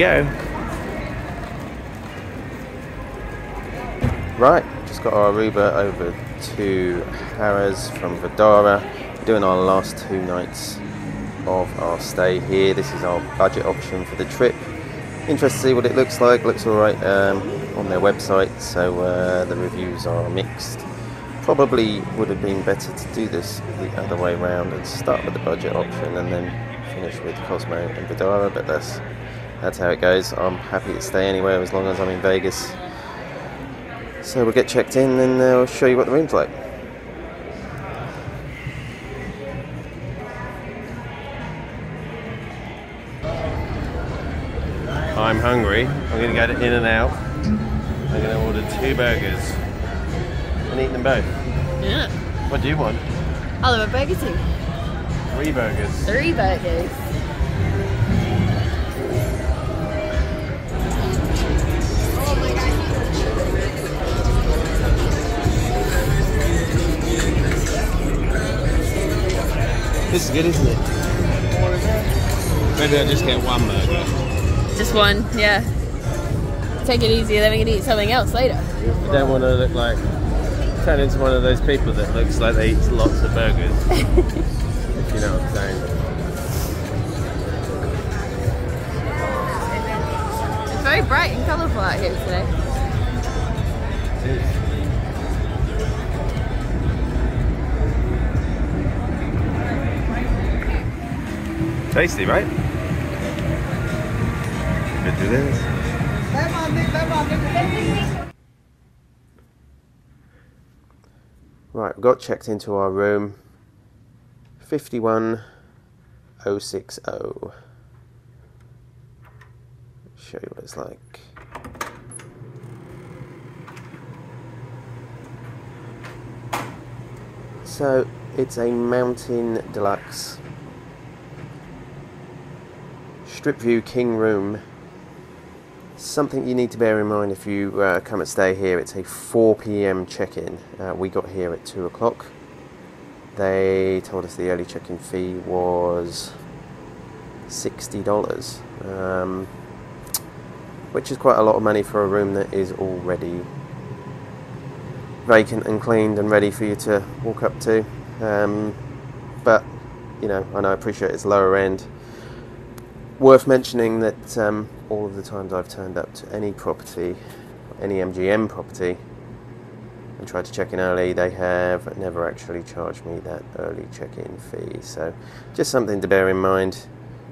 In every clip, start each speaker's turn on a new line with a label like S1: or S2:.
S1: Go. Right, just got our Uber over to Harrah's from Vdara. Doing our last two nights of our stay here. This is our budget option for the trip. Interested to see what it looks like. Looks alright um, on their website, so uh, the reviews are mixed. Probably would have been better to do this the other way around and start with the budget option and then finish with Cosmo and Vdara, but that's that's how it goes. I'm happy to stay anywhere as long as I'm in Vegas. So we'll get checked in and uh, I'll show you what the room's like. I'm hungry. I'm going to go to In and Out. I'm going to order two burgers and eat them both.
S2: Yeah.
S1: What do you want?
S2: I'll have a burger too.
S1: Three burgers.
S2: Three burgers.
S1: This is good, isn't it? Maybe I'll just get one burger.
S2: Just one, yeah. Take it easy, then we can eat something else later.
S1: You don't want to look like turn into one of those people that looks like they eat lots of burgers. if you know what I'm saying.
S2: It's very bright and colourful out here today.
S1: Tasty, right? Good do this. Right, we got checked into our room. 51060. Show you what it's like. So, it's a Mountain Deluxe Strip View King Room. Something you need to bear in mind if you uh, come and stay here. It's a 4 p.m. check-in. Uh, we got here at two o'clock. They told us the early check-in fee was sixty dollars, um, which is quite a lot of money for a room that is already vacant and cleaned and ready for you to walk up to. Um, but you know, and I appreciate it's lower end worth mentioning that um, all of the times I've turned up to any property, any MGM property, and tried to check in early, they have never actually charged me that early check-in fee. So, just something to bear in mind.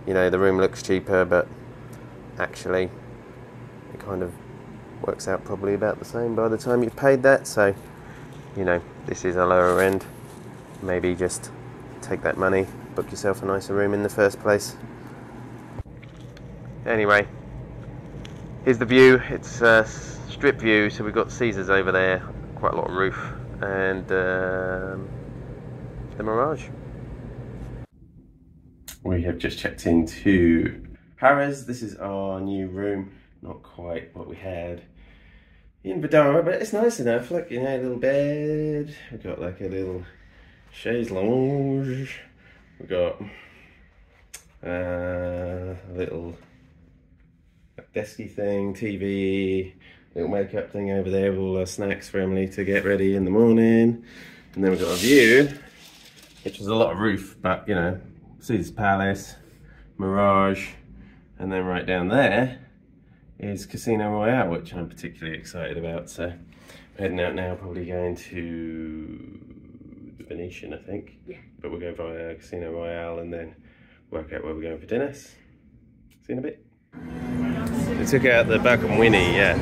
S1: You know, the room looks cheaper, but actually, it kind of works out probably about the same by the time you've paid that. So, you know, this is a lower end. Maybe just take that money, book yourself a nicer room in the first place. Anyway, here's the view. It's a strip view, so we've got Caesars over there, quite a lot of roof, and um, the Mirage. We have just checked into Harrah's. This is our new room. Not quite what we had in Vdara, but it's nice enough. Look, you know, a little bed. We've got like a little chaise lounge. We've got uh, a little desky thing, TV, little makeup thing over there with all our snacks for Emily to get ready in the morning. And then we've got a view, which is a lot of roof, but you know, Caesar's Palace, Mirage, and then right down there is Casino Royale, which I'm particularly excited about. So heading out now, probably going to the Venetian, I think.
S2: Yeah.
S1: But we'll go via Casino Royale and then work out where we're going for dinner. See you in a bit. They took out the and Winnie, yeah.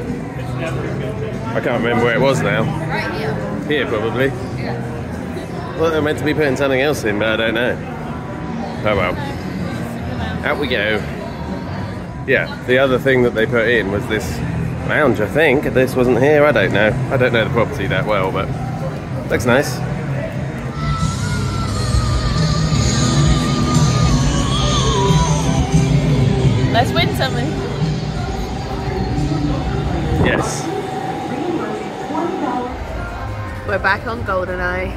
S1: I can't remember where it was now.
S2: Right here.
S1: Here, probably.
S2: Yeah.
S1: Well, they're meant to be putting something else in, but I don't know. Oh well. Out we go. Yeah, the other thing that they put in was this lounge, I think. This wasn't here, I don't know. I don't know the property that well, but looks nice.
S2: Let's win something.
S1: Yes.
S2: We're back on GoldenEye.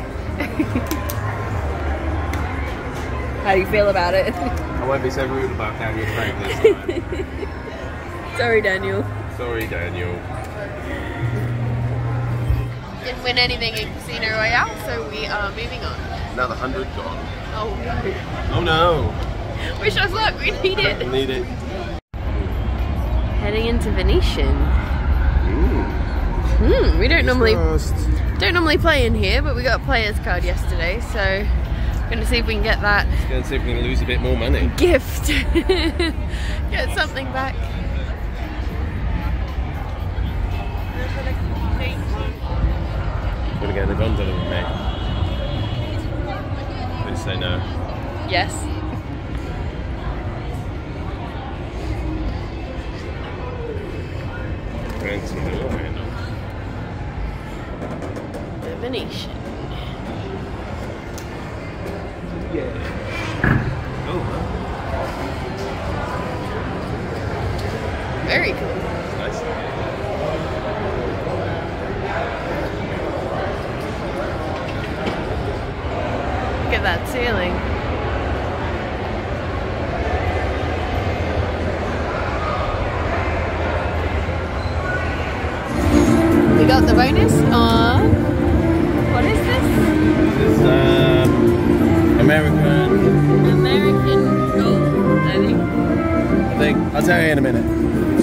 S2: How do you feel about it?
S1: I won't be so rude about down your throat this time.
S2: Sorry, Daniel.
S1: Sorry, Daniel.
S2: Didn't win anything in Casino Royale, so we are moving on.
S1: Another hundred gone.
S2: Oh no.
S1: Oh no.
S2: Wish us luck, we need it.
S1: We need it.
S2: Heading into Venetian. Hmm, we don't normally
S1: Crossed.
S2: don't normally play in here, but we got a player's card yesterday, so we're gonna see if we can get that
S1: Going to see if we can lose a bit more money.
S2: gift. get something back.
S1: Gonna go to the gondola with me. Please say no.
S2: Yes.
S1: DeLorean.
S2: The Venetian.
S1: Yeah. Oh.
S2: Very cool.
S1: Nice.
S2: Look at that ceiling.
S1: You in a minute.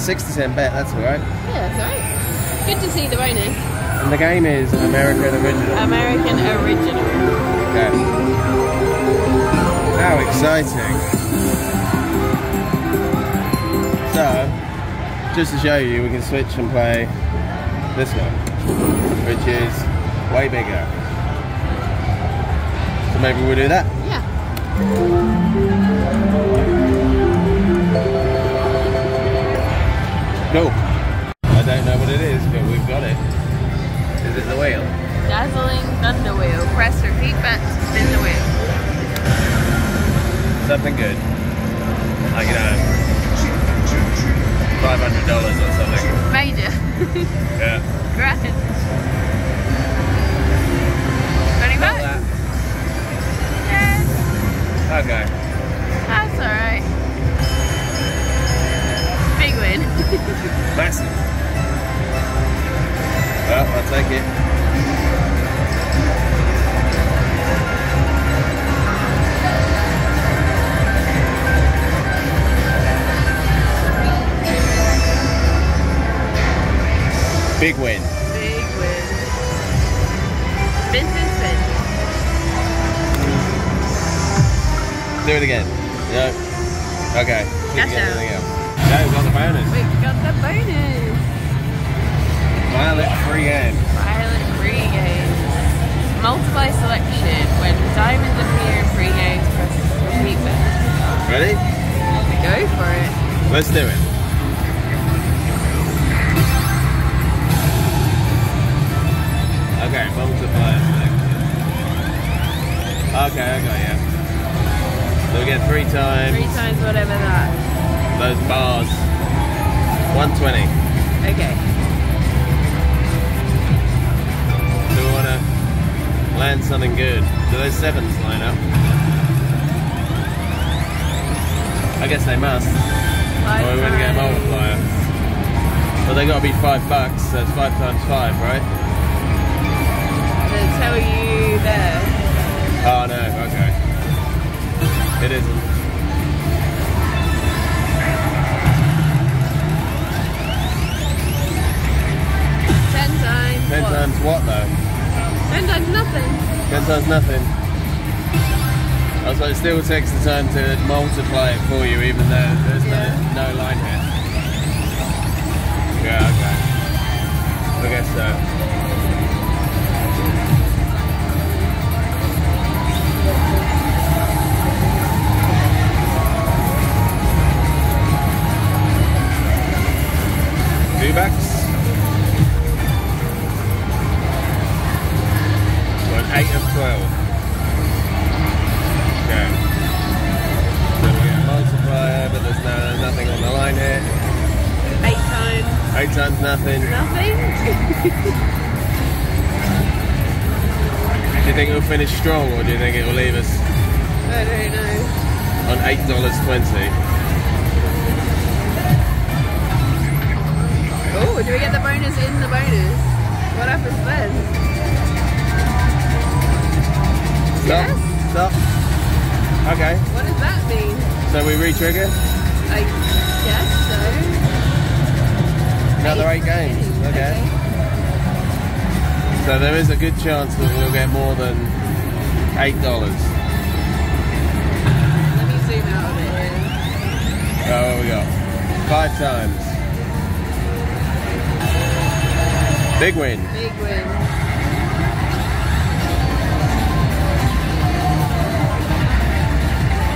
S1: 60% bet, that's alright.
S2: Yeah, that's alright. Good to see the winner.
S1: And the game is American Original.
S2: American Original.
S1: Okay. How exciting. So, just to show you, we can switch and play this one, which is way bigger. So maybe we'll do that?
S2: Yeah.
S1: Cool. I don't know what it is, but we've got it. Is it the wheel?
S2: Dazzling Thunder Wheel. Press repeat back to spin the wheel.
S1: Something good. Like, you know, $500 or something.
S2: Major.
S1: Yeah.
S2: Grand. Twenty
S1: Not
S2: bucks.
S1: that. Okay. Massive. Well, I'll take it. Big win.
S2: Big win. Spin, spin, spin.
S1: Do it again. No. Okay. It again,
S2: out.
S1: anything else. No, we got the bonus.
S2: We got the bonus.
S1: Violet free game.
S2: Violet free games. Multiply selection. When diamonds appear in free games, press repeat button.
S1: Ready?
S2: Go for it.
S1: Let's do it. Okay, multiply selection. Okay, I got you. So we get three times
S2: Three times whatever that.
S1: Those bars. 120.
S2: Okay.
S1: Do we want to land something good? Do those sevens line up? I guess they must.
S2: Five
S1: Or we wouldn't get a multiplier. But they got to be five bucks, so it's five times five, right?
S2: They tell you there.
S1: Oh no, okay. It isn't.
S2: Ten what?
S1: times what though?
S2: Ten times nothing.
S1: Ten times nothing. I was like, it still takes the time to multiply it for you, even though there's
S2: Yeah.
S1: no, no line here. Yeah, okay. I guess so. Finish strong, or do you think it will leave us
S2: I don't know.
S1: on eight dollars twenty?
S2: Oh, do we get the bonus in the bonus? What happens then?
S1: Stop.
S2: Yes.
S1: Stop. Okay.
S2: What does that mean?
S1: So we re-trigger.
S2: I guess so.
S1: Another eight games. Okay. So there is a good chance that we'll get more than eight dollars.
S2: Let me zoom out of it.
S1: Oh, what we got? Five times. Big win.
S2: Big win.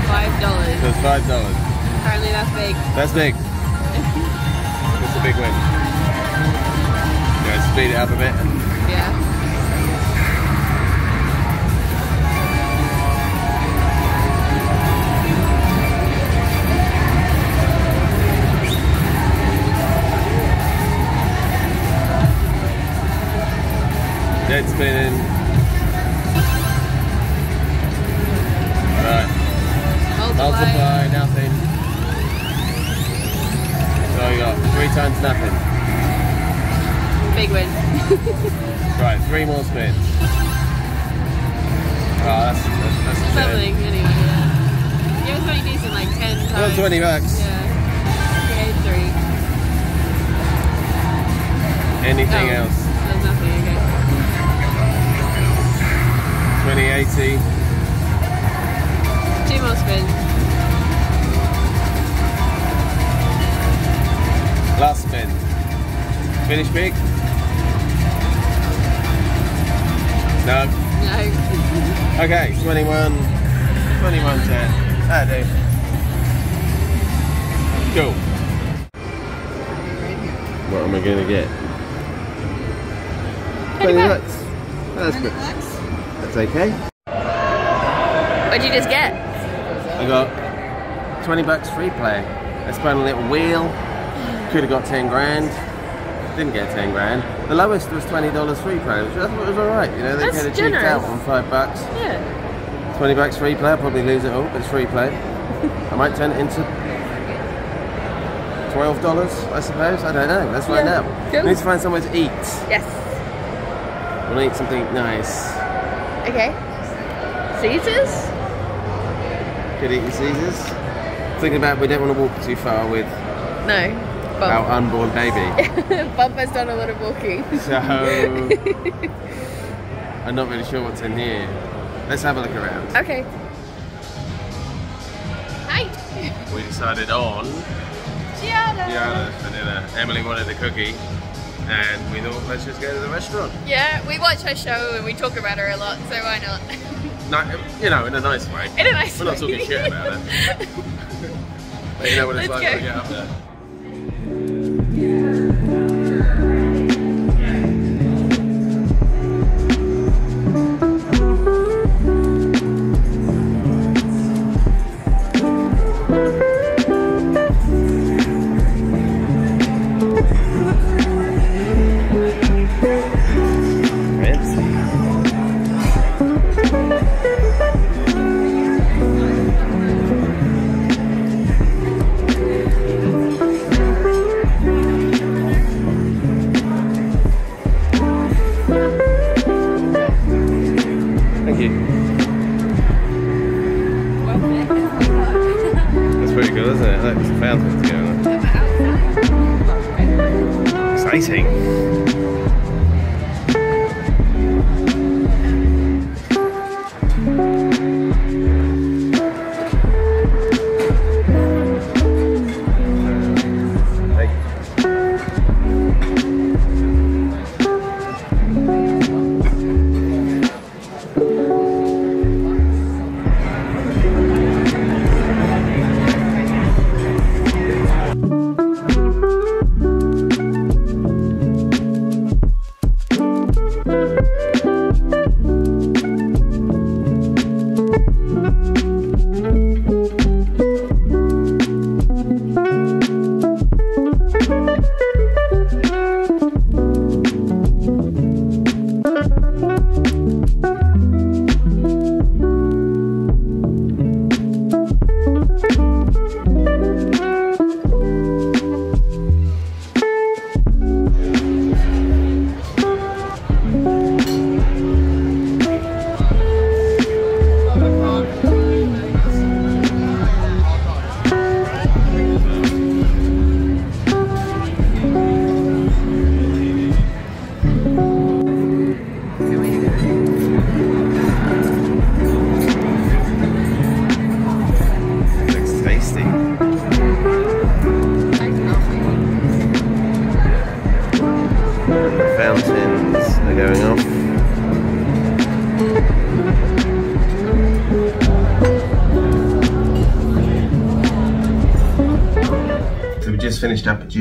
S2: Five dollars.
S1: It's five dollars.
S2: Apparently that's big.
S1: That's big. That's a big win. Yeah, speed it up a bit. Anything
S2: Oh,
S1: else?
S2: There's nothing. Okay.
S1: 2080.
S2: Two more spins.
S1: Last spin. Finish big? No.
S2: No.
S1: Okay, 21. 21 10. That'll do. Cool. What am I going to get?
S2: 20 bucks.
S1: Oh, that's good. That's okay.
S2: What'd you just get?
S1: I got 20 bucks free play. I spun a little wheel. Could have got 10 grand. Didn't get 10 grand. The lowest was $20 free play, which I thought was alright. You know, they could have cheaped out on 5 bucks.
S2: Yeah.
S1: 20 bucks free play, I'll probably lose it all, but it's free play. I might turn it into $12, I suppose. I don't know. That's right
S2: Yeah,
S1: out.
S2: cool.
S1: Need to find somewhere to eat.
S2: Yes.
S1: We'll eat something nice.
S2: Okay. Caesars?
S1: Good eating Caesars. Thinking about we don't want to walk too far with
S2: No.
S1: our unborn baby.
S2: Bump has done a lot of walking.
S1: So I'm not really sure what's in here. Let's have a look around.
S2: Okay. Hi.
S1: We decided on
S2: Giada.
S1: Giada for dinner. Emily wanted a cookie, and we thought let's just go to the restaurant.
S2: Yeah, we watch her show and we talk about her a lot, so why not?
S1: You know, in a nice way.
S2: In a nice way.
S1: We're not talking shit about it. But you know what it's
S2: Let's
S1: like when we get up there.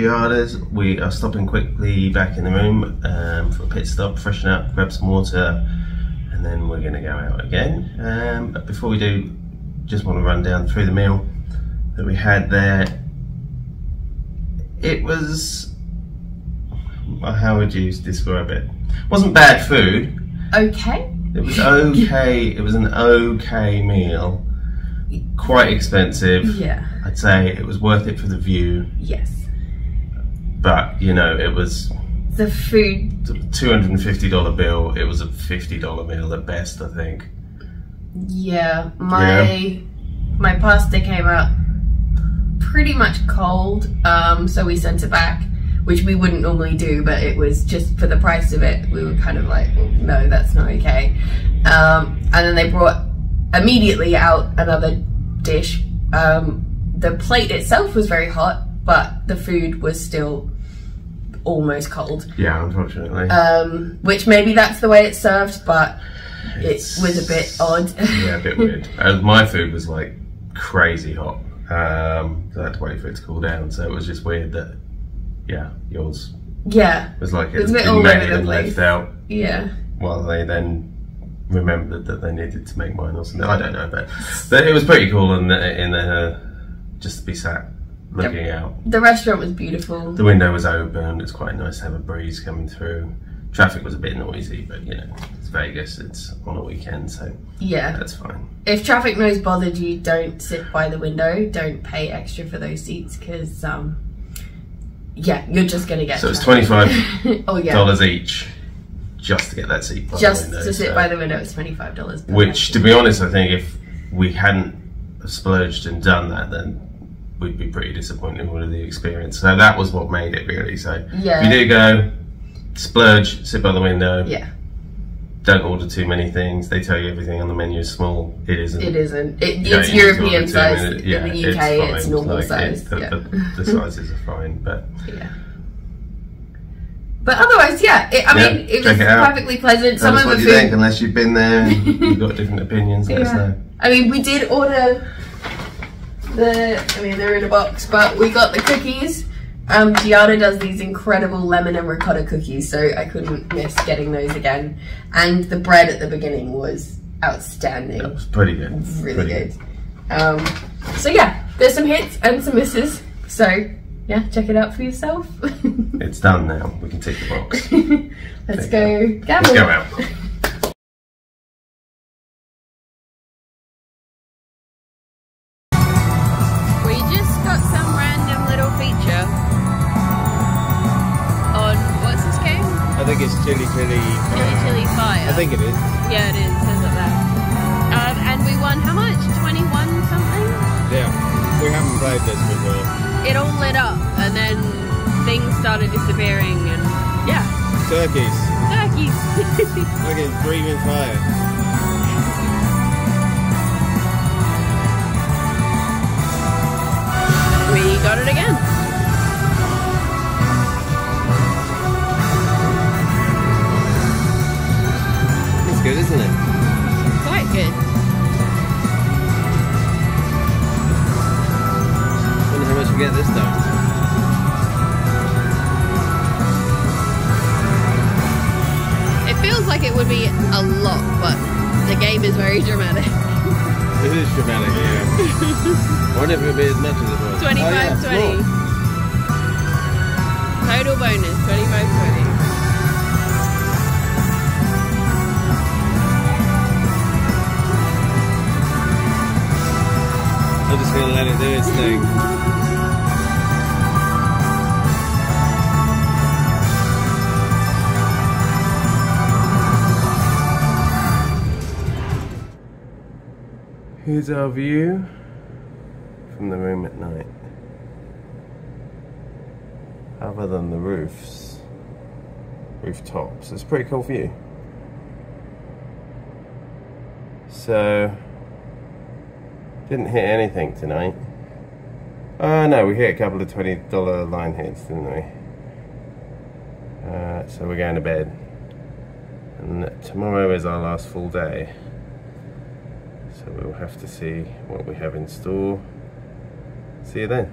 S1: Finished up at Giada's. We are stopping quickly back in the room um, for a pit stop, freshen up, grab some water, and then we're going to go out again. Um, but before we do, just want to run down through the meal that we had there. It was, how would you describe it? wasn't bad food.
S2: Okay.
S1: It was okay. it was an okay meal. Quite expensive.
S2: Yeah.
S1: I'd say it was worth it for the view,
S2: Yes.
S1: But you know, it was
S2: The food.
S1: a $250 bill. It was a $50 meal at best, I think.
S2: Yeah. My my pasta came out pretty much cold. Um, so we sent it back, which we wouldn't normally do, but it was just for the price of it. We were kind of like, no, that's not okay. Um, and then they brought immediately out another dish. Um, the plate itself was very hot, but the food was still almost cold.
S1: Yeah, unfortunately.
S2: Um, which maybe that's the way it's served, but
S1: It's-
S2: it was a bit odd.
S1: yeah, a bit weird. And my food was like crazy hot. Um, so I had to wait for it to cool down. So it was just weird that, yeah, yours
S2: yeah,
S1: was like it
S2: It's
S1: was
S2: a bit all over
S1: made
S2: the
S1: and
S2: place.
S1: left out
S2: yeah.
S1: while they then remembered that they needed to make mine or something. I don't know, but, but it was pretty cool in in the just to be sat looking out.
S2: The restaurant was beautiful.
S1: The window was open. It's quite nice to have a breeze coming through. Traffic was a bit noisy, but you know, it's Vegas. It's on a weekend, so
S2: Yeah.
S1: that's fine.
S2: If traffic noise bothered you, don't sit by the window. Don't pay extra for those seats because, um, yeah, you're just gonna get.
S1: So it's twenty five
S2: oh yeah.
S1: dollars each just to get that seat
S2: Just
S1: window.
S2: to sit
S1: so-
S2: by the window, it's twenty five dollars.
S1: Which, to be honest, I think if we hadn't splurged and done that, then we'd be pretty disappointed with the experience. So that was what made it really. So
S2: Yeah.
S1: if you do go, splurge, sit by the window.
S2: Yeah,
S1: Don't order too many things. They tell you everything on the menu is small. It isn't.
S2: it isn't. It,
S1: You
S2: it's
S1: need to order
S2: European size.
S1: yeah,
S2: In the UK, it's,
S1: fine.
S2: normal
S1: Like,
S2: size.
S1: it- the,
S2: yeah.
S1: the, the sizes are fine, but
S2: yeah. But otherwise, yeah. It, I
S1: Yeah,
S2: mean, it was
S1: it
S2: perfectly pleasant. Some of the
S1: you
S2: food.
S1: think. Unless you've been there, and you've got different opinions. Let us know.
S2: I mean, we did order the. I mean, they're in a box, but we got the cookies. Um, Giada does these incredible lemon and ricotta cookies, so I couldn't miss getting those again. And the bread at the beginning was outstanding,
S1: That was pretty good.
S2: really
S1: Pretty
S2: good. Um, so yeah, there's some hits and some misses. So yeah, check it out for yourself.
S1: It's done now. We can take the box.
S2: Let's go, gamble.
S1: Let's go out.
S3: Think it's chili chili.
S2: Chili Chili Fire.
S3: I think it is.
S2: Yeah, it is. It says it there. Um, and we won how much? Twenty-one something.
S3: Yeah. We haven't played this before.
S2: It all lit up, and then things started disappearing and yeah.
S1: Turkeys.
S2: Turkeys.
S1: Look at breathing fire.
S2: we got it again.
S1: Wonder how much we get this time.
S2: It feels like it would be a lot, but the game is very dramatic.
S1: It is dramatic, yeah. I wonder if it'll be as much as it was.
S2: 25
S1: Oh, yeah,
S2: 20.
S1: small.
S2: Total bonus 25 20.
S1: I'm just gonna let it do its thing. Here's our view from the room at night. Other than the roofs, rooftops, it's a pretty cool view. So, didn't hit anything tonight. Uh, no, we hit a couple of $20 line hits, didn't we? Uh, so we're going to bed. And tomorrow is our last full day. So we'll have to see what we have in store. See you then.